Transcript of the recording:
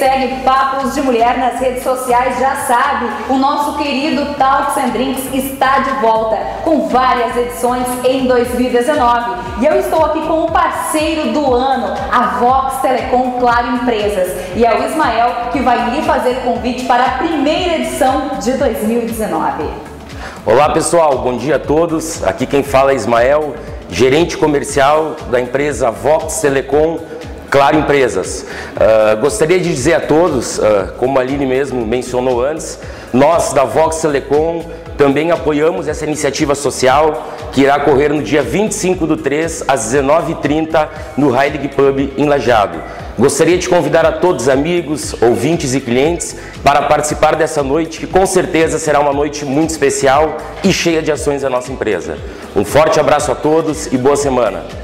segue Papos de Mulher nas redes sociais já sabe, o nosso querido Talks and Drinks está de volta com várias edições em 2019. E eu estou aqui com o parceiro do ano, a Vox Telecom Claro Empresas. E é o Ismael que vai lhe fazer convite para a primeira edição de 2019. Olá pessoal, bom dia a todos. Aqui quem fala é Ismael, gerente comercial da empresa Vox Telecom Claro Empresas. Uh, gostaria de dizer a todos, uh, como a Aline mesmo mencionou antes, nós da Vox Telecom também apoiamos essa iniciativa social que irá ocorrer no dia 25 do 3 às 19h30 no Heilig Pub em Lajado. Gostaria de convidar a todos amigos, ouvintes e clientes para participar dessa noite que com certeza será uma noite muito especial e cheia de ações da nossa empresa. Um forte abraço a todos e boa semana.